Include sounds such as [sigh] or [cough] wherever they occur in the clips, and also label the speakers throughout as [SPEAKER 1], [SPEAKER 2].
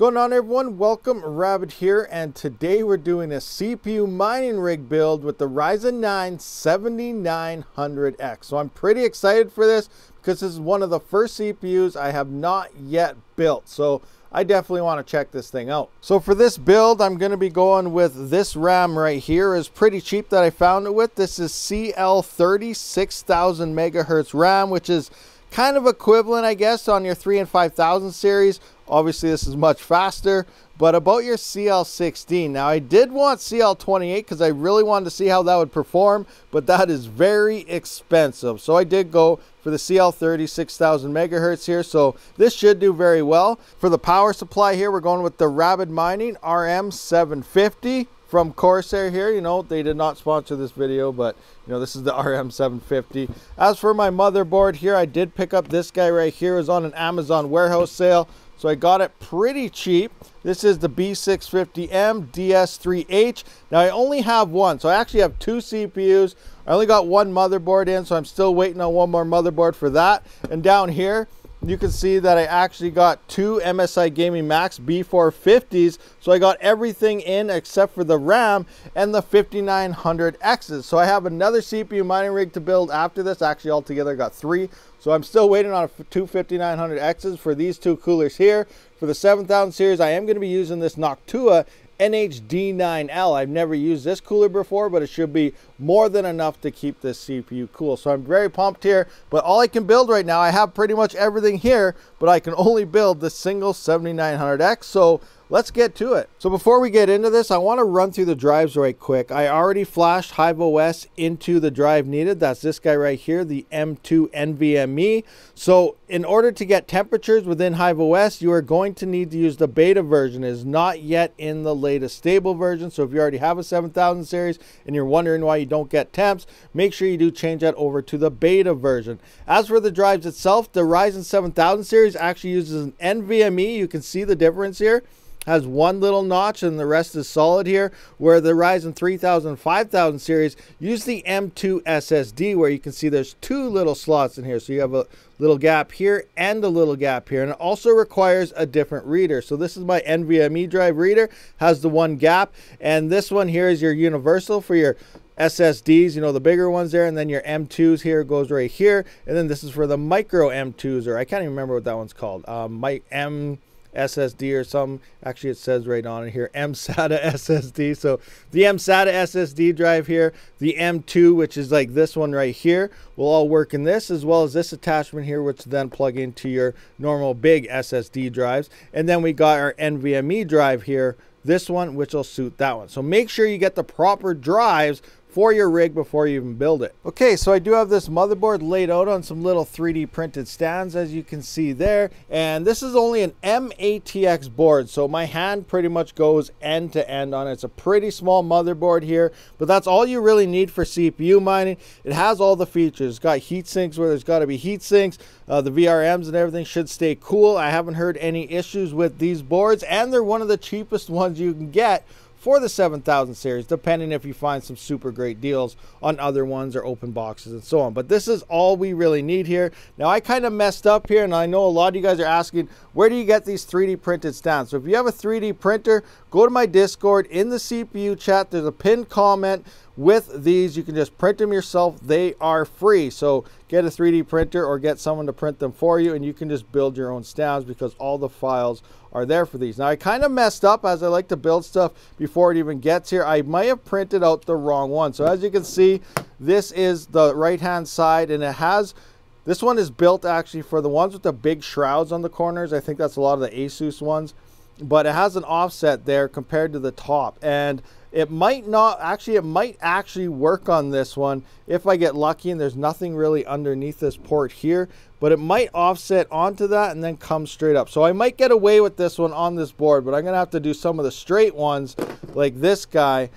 [SPEAKER 1] going on everyone? Welcome, Rabid here, and today we're doing a CPU mining rig build with the Ryzen 9 7900X. So I'm pretty excited for this because this is one of the first CPUs I have not yet built. So I definitely want to check this thing out. So for this build, I'm going to be going with this RAM right here. is pretty cheap that I found it with. This is CL30 6000 megahertz RAM, which is kind of equivalent, I guess, on your 3 and 5000 series. Obviously, this is much faster, but about your CL16. Now, I did want CL28 because I really wanted to see how that would perform, but that is very expensive. So I did go for the CL30 6000 megahertz here. So this should do very well. For the power supply here, we're going with the Rabid Mining RM750 from Corsair here. You know, they did not sponsor this video, but you know, this is the RM750. As for my motherboard here, I did pick up this guy right here. It was on an Amazon warehouse sale. So I got it pretty cheap. This is the B650M DS3H. Now I only have one, so I actually have two CPUs. I only got one motherboard in, so I'm still waiting on one more motherboard for that. And down here, you can see that I actually got two MSI Gaming Max B450s. So I got everything in except for the RAM and the 5900Xs. So I have another CPU mining rig to build after this. Actually, altogether I got three. So I'm still waiting on two 5900Xs for these two coolers here. For the 7000 series, I am going to be using this Noctua NH-D9L. I've never used this cooler before, but it should be more than enough to keep this CPU cool. So I'm very pumped here, but all I can build right now, I have pretty much everything here, but I can only build the single 7900X. So let's get to it. So before we get into this, I want to run through the drives right quick. I already flashed Hive OS into the drive needed. That's this guy right here, the M2 NVMe. So in order to get temperatures within Hive OS, you are going to need to use the beta version. It is not yet in the latest stable version. So if you already have a 7000 series and you're wondering why you don't get temps, make sure you do change that over to the beta version. As for the drives itself, the Ryzen 7000 series actually uses an NVMe. You can see the difference here has one little notch and the rest is solid here. Where the Ryzen 3000 5000 series use the M2 SSD where you can see there's two little slots in here. So you have a little gap here and a little gap here. And it also requires a different reader. So this is my NVMe drive reader has the one gap. And this one here is your universal for your SSDs, you know, the bigger ones there, and then your M2s here goes right here, and then this is for the micro M2s, or I can't even remember what that one's called. Um, my M SSD or something. Actually, it says right on it here, MSATA SSD. [laughs] So the MSATA SSD drive here, the M2, which is like this one right here, will all work in this, as well as this attachment here, which then plug into your normal big SSD drives. And then we got our NVMe drive here, this one, which will suit that one. So make sure you get the proper drives for your rig before you even build it. Okay, so I do have this motherboard laid out on some little 3D printed stands as you can see there. And this is only an M-ATX board, so my hand pretty much goes end to end on it. It's a pretty small motherboard here, but that's all you really need for CPU mining. It has all the features. It's got heat sinks where there's got to be heat sinks. Uh, the VRMs and everything should stay cool. I haven't heard any issues with these boards, and they're one of the cheapest [laughs] ones you can get for the 7000 series, depending if you find some super great deals on other ones or open boxes and so on. But this is all we really need here. Now, I kind of messed up here, and I know a lot of you guys are asking, where do you get these 3D printed stands? So if you have a 3D printer, go to my Discord in the CPU chat. There's a pinned comment with these. You can just print them yourself. They are free. So get a 3D printer or get someone to print them for you, and you can just build your own stands because all the files are there for these. Now I kind of messed up as I like to build stuff before it even gets here. I might have printed out the wrong one. So as you can see, this is the right hand side and it has this one is built actually for the ones with the big shrouds on the corners. I think that's a lot of the Asus ones. But it has an offset there compared to the top. And it might not, actually, it might actually work on this one if I get lucky and there's nothing really underneath this port here, but it might offset onto that and then come straight up. So I might get away with this one on this board, but I'm gonna have to do some of the straight ones like this guy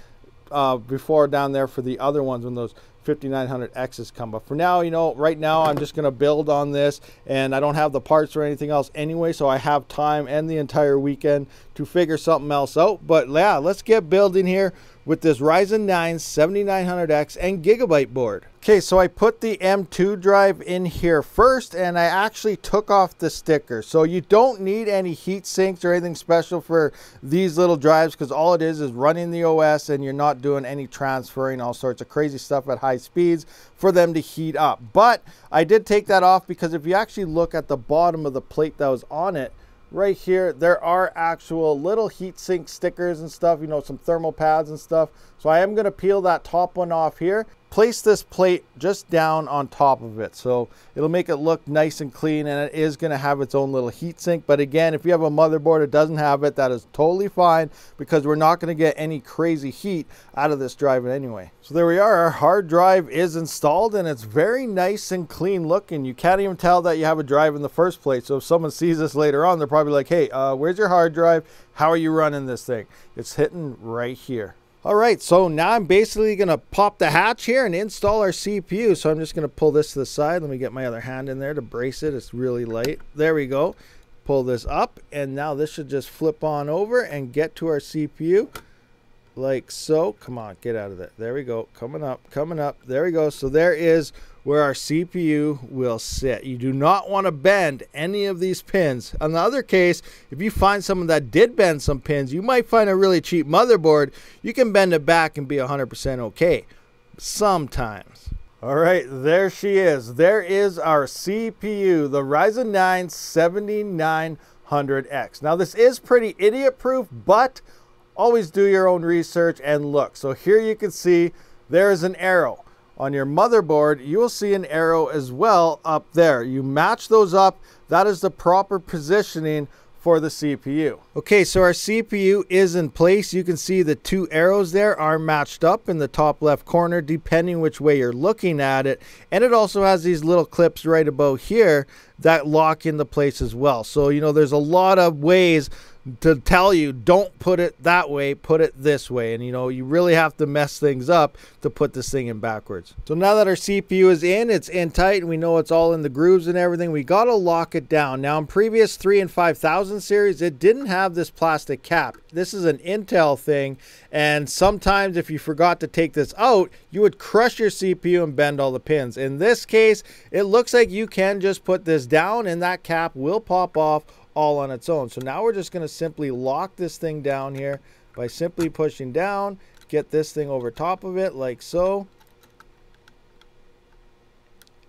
[SPEAKER 1] uh, before down there for the other ones when those 5900Xs come. But for now, you know, right now I'm just going to build on this and I don't have the parts or anything else anyway. So I have time and the entire weekend to figure something else out. But yeah, let's get building here with this Ryzen 9 7900X and Gigabyte board. Okay, so I put the M2 drive in here first and I actually took off the sticker. So you don't need any heat sinks or anything special for these little drives because all it is is running the OS and you're not doing any transferring, all sorts of crazy stuff at high speeds for them to heat up. But I did take that off because if you actually look at the bottom of the plate that was on it, right here there are actual little heat sink stickers and stuff you know some thermal pads and stuff. So I am going to peel that top one off here place this plate just down on top of it. So it'll make it look nice and clean and it is gonna have its own little heat sink. But again, if you have a motherboard that doesn't have it, that is totally fine because we're not gonna get any crazy heat out of this drive anyway. So there we are, our hard drive is installed and it's very nice and clean looking. You can't even tell that you have a drive in the first place. So if someone sees this later on, they're probably like, hey, uh, where's your hard drive? How are you running this thing? It's hitting right here. All right, so now I'm basically gonna pop the hatch here and install our CPU. So I'm just gonna pull this to the side. Let me get my other hand in there to brace it. It's really light. There we go. Pull this up and now this should just flip on over and get to our CPU like so. Come on, get out of there. There we go. Coming up, coming up. There we go. So there is where our CPU will sit. You do not want to bend any of these pins. On the other case, if you find someone that did bend some pins, you might find a really cheap motherboard. You can bend it back and be 100% okay. Sometimes. All right, there she is. There is our CPU, the Ryzen 9 7900X. Now, this is pretty idiot proof, but always do your own research and look. So here you can see there is an arrow. On your motherboard, you will see an arrow as well up there. You match those up. That is the proper positioning for the CPU. Okay, so our CPU is in place. You can see the two arrows there are matched up in the top left corner depending which way you're looking at it. And it also has these little clips right about here that lock into place as well. So, you know, there's a lot of ways to tell you don't put it that way put it this way. And you know you really have to mess things up to put this thing in backwards. So now that our cpu is in it's in tight and we know it's all in the grooves and everything we got to lock it down. Now in previous 3 and 5000 series it didn't have this plastic cap. This is an intel thing and sometimes if you forgot to take this out you would crush your cpu and bend all the pins. In this case it looks like you can just put this down and that cap will pop off all on its own. So now we're just going to simply lock this thing down here by simply pushing down, get this thing over top of it like so.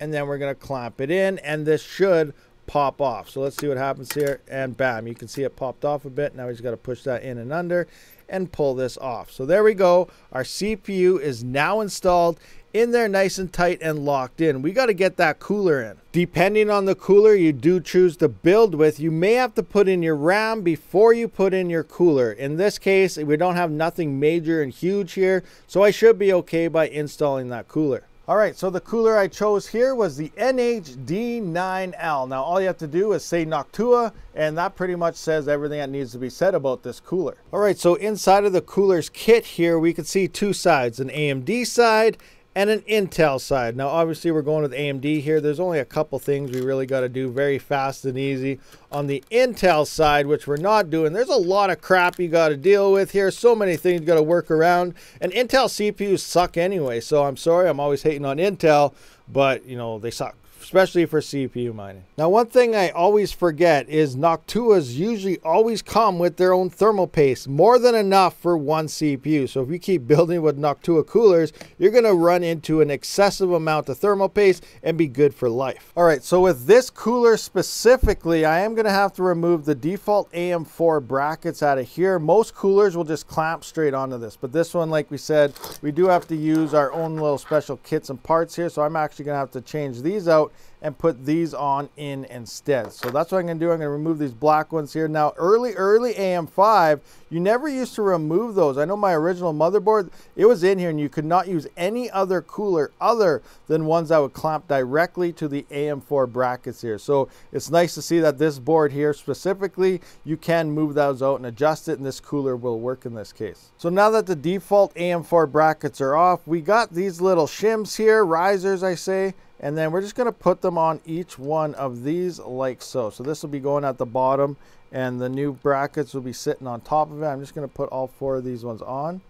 [SPEAKER 1] And then we're going to clamp it in and this should pop off. So let's see what happens here. And bam, you can see it popped off a bit. Now we just got to push that in and under and pull this off. So there we go. Our CPU is now installed in there nice and tight and locked in. We got to get that cooler in. Depending on the cooler you do choose to build with, you may have to put in your RAM before you put in your cooler. In this case, we don't have nothing major and huge here, so I should be okay by installing that cooler. All right, so the cooler I chose here was the NH-D9L. Now all you have to do is say Noctua, and that pretty much says everything that needs to be said about this cooler. All right, so inside of the cooler's kit here, we can see two sides, an AMD side and an Intel side. Now, obviously, we're going with AMD here. There's only a couple things we really got to do very fast and easy. On the Intel side, which we're not doing, there's a lot of crap you got to deal with here. So many things you got to work around. And Intel CPUs suck anyway, so I'm sorry. I'm always hating on Intel, but, you know, they suck especially for CPU mining. Now, one thing I always forget is Noctuas usually always come with their own thermal paste, more than enough for one CPU. So if you keep [laughs] building with Noctua coolers, you're gonna run into an excessive amount of thermal paste and be good for life. All right, so with this cooler specifically, I am gonna have to remove the default AM4 brackets out of here. Most coolers will just clamp straight onto this, but this one, like we said, we do have to use our own little special kits and parts here. So I'm actually gonna have to change these out and put these on in instead. So that's what I'm gonna do. I'm gonna remove these black ones here. Now, early, early AM5, you never used to remove those. I know my original motherboard, it was in here and you could not use any other cooler other than ones that would clamp directly to the AM4 brackets here. So it's nice to see that this board here specifically, you can move those out and adjust it and this cooler will work in this case. So now that the default AM4 brackets are off, we got these little shims here, risers I say, and then we're just going to put them on each one of these like so. So this will be going at the bottom and the new brackets will be sitting on top of it. I'm just going to put all four of these ones on.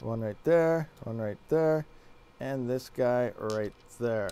[SPEAKER 1] One right there, one right there, and this guy right there.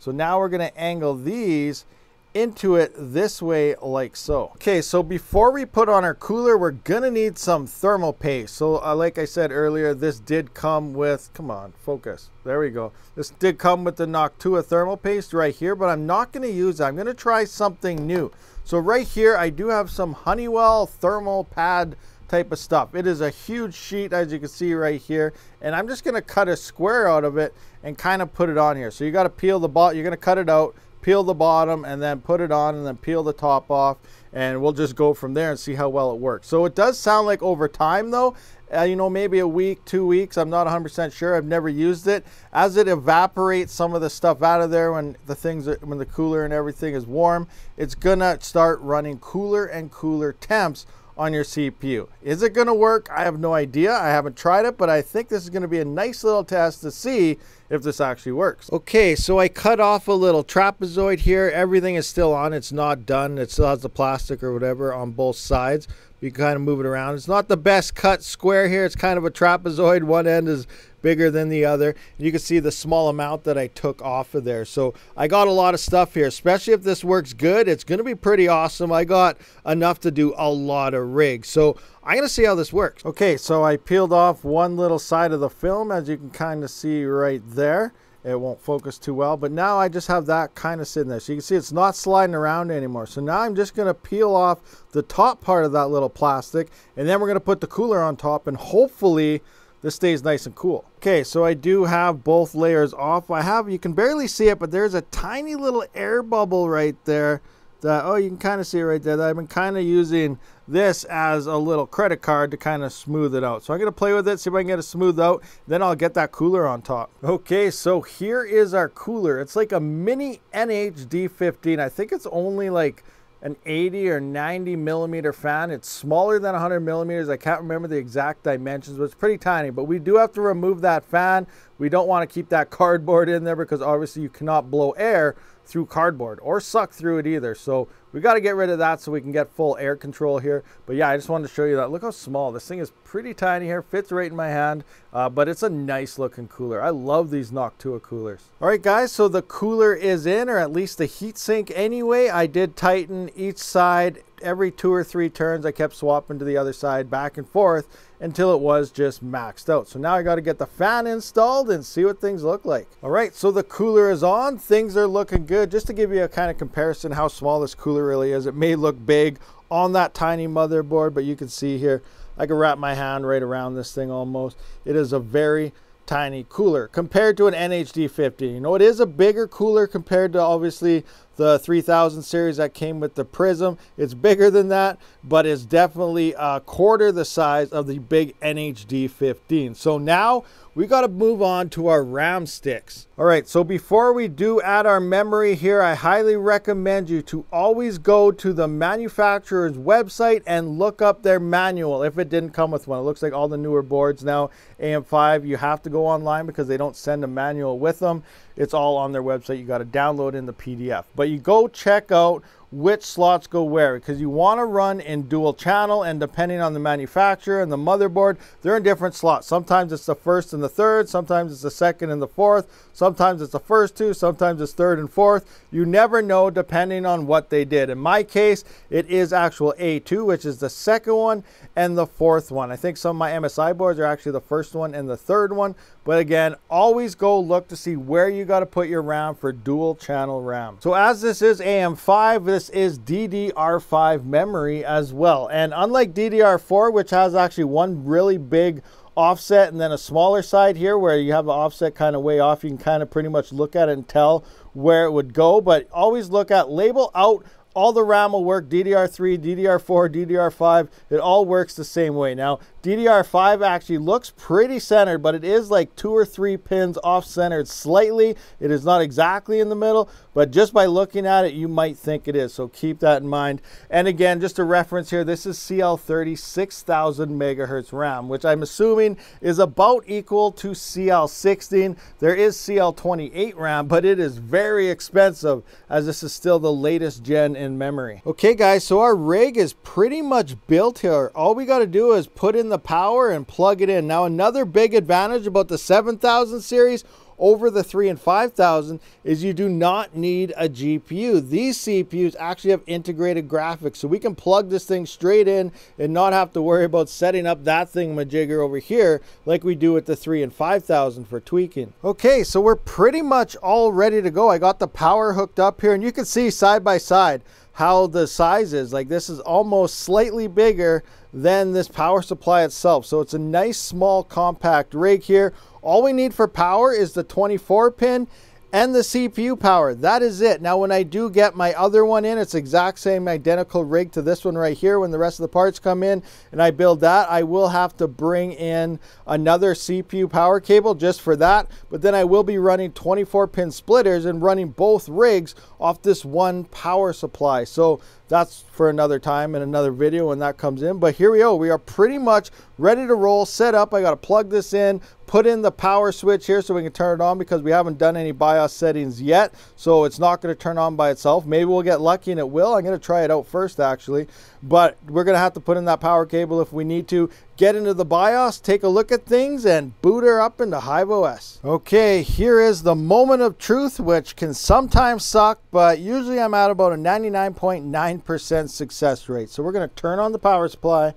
[SPEAKER 1] So now we're going to angle these into it this way like so. Okay, so before we put on our cooler, we're gonna need some thermal paste. So uh, like I said earlier, this did come with, come on, focus. There we go. This did come with the Noctua thermal paste right here, but I'm not gonna use it. I'm gonna try something new. So right here, I do have some Honeywell thermal pad type of stuff. It is a huge sheet as you can see right here and I'm just gonna cut a square out of it and kind of put it on here. So you gotta peel the ball, you're gonna cut it out, peel the bottom and then put it on and then peel the top off and we'll just go from there and see how well it works. So it does sound like over time though, uh, you know, maybe a week, two weeks, I'm not 100% sure. I've never used it. As it evaporates some of the stuff out of there when the things, are, when the cooler and everything is warm, it's gonna start running cooler and cooler temps on your CPU. Is it gonna work? I have no idea. I haven't tried it, but I think this is gonna be a nice little test to see if this actually works. Okay, so I cut off a little trapezoid here. Everything is still on, it's not done. It still has the plastic or whatever on both sides. You kind of move it around. It's not the best cut square here. It's kind of a trapezoid. One end is bigger than the other. And you can see the small amount that I took off of there. So I got a lot of stuff here, especially if this works good. It's going to be pretty awesome. I got enough to do a lot of rigs. So I'm going to see how this works. Okay, so I peeled off one little side of the film, as you can kind of see right there. It won't focus too well, but now I just have that kind of sitting there. So you can see it's not sliding around anymore. So now I'm just going to peel off the top part of that little plastic, and then we're going to put the cooler on top, and hopefully this stays nice and cool. Okay, so I do have both layers off. I have, you can barely see it, but there's a tiny little air bubble right there that, oh, you can kind of see right there. That I've been kind of using this as a little credit card to kind of smooth it out. So I'm going to play with it, see if I can get it smoothed out. Then I'll get that cooler on top. Okay, so here is our cooler. It's like a mini NH-D15. I think it's only like an 80 or 90 millimeter fan. It's smaller than 100 millimeters. I can't remember the exact dimensions, but it's pretty tiny. But we do have to remove that fan. We don't want to keep that [laughs] cardboard in there because obviously you cannot blow air through cardboard or suck through it either. So we got to get rid of that so we can get full air control here. But yeah, I just wanted to show you that. Look how small. This thing is pretty tiny here. Fits right in my hand. Uh, but it's a nice looking cooler. I love these Noctua coolers. All right, guys. So the cooler is in, or at least the heat sink anyway. I did tighten each side every two or three turns. I kept swapping to the other side back and forth until it was just maxed out. So now I got to get the fan installed and see what things look like. All right, so the cooler is on. Things are looking good. Just to give you a kind of comparison how small this cooler really is. It may look big on that tiny motherboard, but you can see here, I can wrap my hand right around this thing almost. It is a very tiny cooler compared to an NH-D15. You know, it is a bigger cooler compared to obviously the 3000 series that came with the Prism. It's bigger than that, but it's definitely a quarter the size of the big NH-D15. So now we got to move on to our RAM sticks. All right, so before we do add our memory here, I highly recommend you to always go to the manufacturer's website and look up their manual if it didn't come with one. It looks like all the newer boards now, AM5, you have to go online because they don't send a manual with them. It's all on their website. You got to download in the PDF. But you go check out which slots go where because you want to run in dual channel and depending on the manufacturer and the motherboard they're in different slots. Sometimes it's the first and the third sometimes it's the second and the fourth sometimes it's the first two sometimes it's third and fourth. You never know depending on what they did. In my case it is actual A2 which is the second one and the fourth one. I think some of my MSI boards are actually the first one and the third one. But again always go look to see where you got to put your RAM for dual channel RAM. So as this is AM5 this is DDR5 memory as well. And unlike DDR4, which has actually one really big offset and then a smaller side here where you have the offset kind of way off. You can kind of pretty much look at it and tell where it would go, but always look at label out all the RAM will work DDR3, DDR4, DDR5. It all works the same way. Now, DDR5 actually looks pretty centered, but it is like two or three pins off centered slightly. It is not exactly in the middle, but just by looking at it, you might think it is. So keep that in mind. And again, just a reference here, this is CL30 6000 megahertz RAM, which I'm assuming is about equal to CL16. There is CL28 RAM, but it is very expensive as this is still the latest gen in memory. Okay guys, so our rig is pretty much built here. All we got to do is put in the power and plug it in. Now another big advantage about the 7000 series over the 3 and 5000 is you do not need a GPU. These CPUs actually have integrated graphics, so we can plug this thing straight in and not have to worry about setting up that thing majigger over here like we do with the 3 and 5000 for tweaking. Okay, so we're pretty much all ready to go. I got the power hooked up here and you can see side by side how the size is. Like this is almost slightly bigger than this power supply itself. So it's a nice small compact rig here. All we need for power is the 24 pin and the CPU power. That is it. Now, when I do get my other one in, it's exact same identical rig to this one right here. When the rest of the parts come in and I build that, I will have to bring in another CPU power cable just for that. But then I will be running 24 pin splitters and running both rigs off this one power supply. So that's for another time and another video when that comes in. But here we go. We are pretty much ready to roll, set up. I got to plug this in, put in the power switch here so we can turn it on because we haven't done any BIOS settings yet. So it's not going to turn on by itself. Maybe we'll get lucky and it will. I'm going to try it out first actually. But we're going to have to put in that power cable if we need to. Get into the BIOS, take a look at things, and boot her up into Hive OS. Okay, here is the moment of truth, which can sometimes suck, but usually I'm at about a 99.9% success rate. So we're going to turn on the power supply.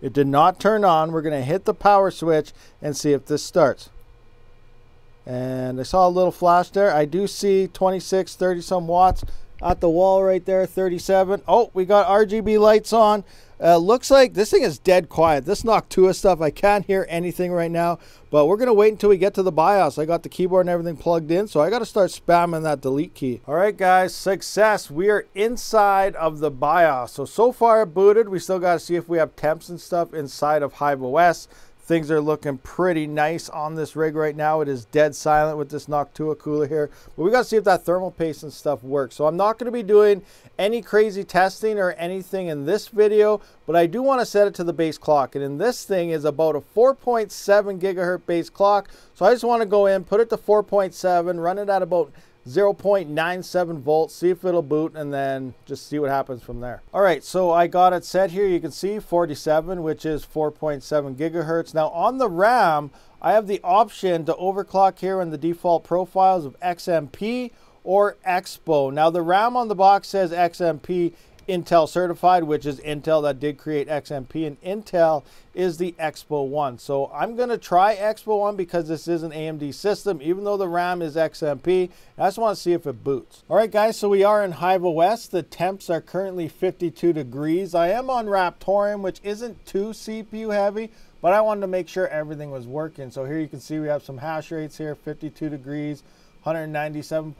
[SPEAKER 1] It did not turn on. We're going to hit the power switch and see if this starts. And I saw a little flash there. I do see 26, 30 some watts at the wall right there, 37. Oh, we got RGB lights on. Uh, looks like this thing is dead quiet. This Noctua stuff, I can't hear anything right now, but we're going to wait until we get to the BIOS. I got the keyboard and everything plugged in, so I got to start spamming that delete key. All right, guys, success. We are inside of the BIOS. So, so far booted. We still got to see if we have temps and stuff inside of Hive OS. Things are looking pretty nice on this rig right now. It is dead silent with this Noctua cooler here. But we got to see if that thermal paste and stuff works. So I'm not going to be doing any crazy testing or anything in this video, but I do want to set it to the base clock. And in this thing is about a 4.7 gigahertz base clock. So I just want to go in, put it to 4.7, run it at about 0.97 volts, see if it'll boot, and then just see what happens from there. All right, so I got it set here. You can see 47, which is 4.7 gigahertz. Now on the RAM, I have the option to overclock here in the default profiles of XMP or Expo. Now the RAM on the box says XMP Intel certified, which is Intel that did create XMP, and Intel is the Expo One. So I'm going to try Expo One because this is an AMD system, even though the RAM is XMP. I just want to see if it boots. All right, guys, so we are in Hive OS. The temps are currently 52 degrees. I am on Raptoreum, which isn't too CPU heavy, but I wanted to make sure everything was working. So here you can see we have some hash rates here, 52 degrees, 197.7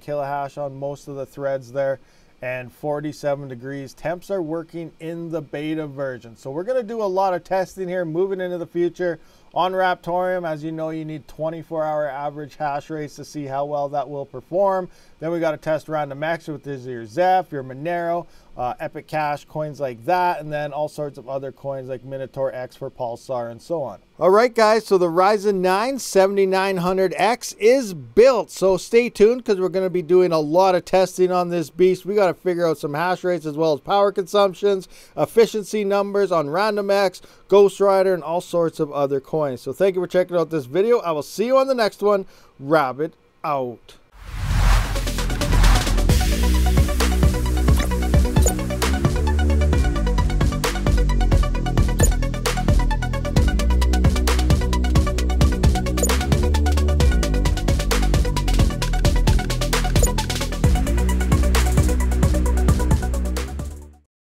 [SPEAKER 1] kilohash on most of the threads there and 47 degrees. Temps are working in the beta version. So we're going to do a lot of testing here moving into the future on Raptoreum. As you know, you need 24 hour average hash rates to see how well that will perform. Then we got to test around the max with your Zeph, your Monero, uh, Epic Cash, coins like that, and then all sorts of other coins like MinotaurX for Pulsar and so on. All right, guys, so the Ryzen 9 7900X is built. So stay tuned because we're going to be doing a lot of testing on this beast. We got to figure out some hash rates as well as power consumptions, efficiency numbers on RandomX, Ghost Rider, and all sorts of other coins. So thank you for checking out this video. I will see you on the next one. Rabid out.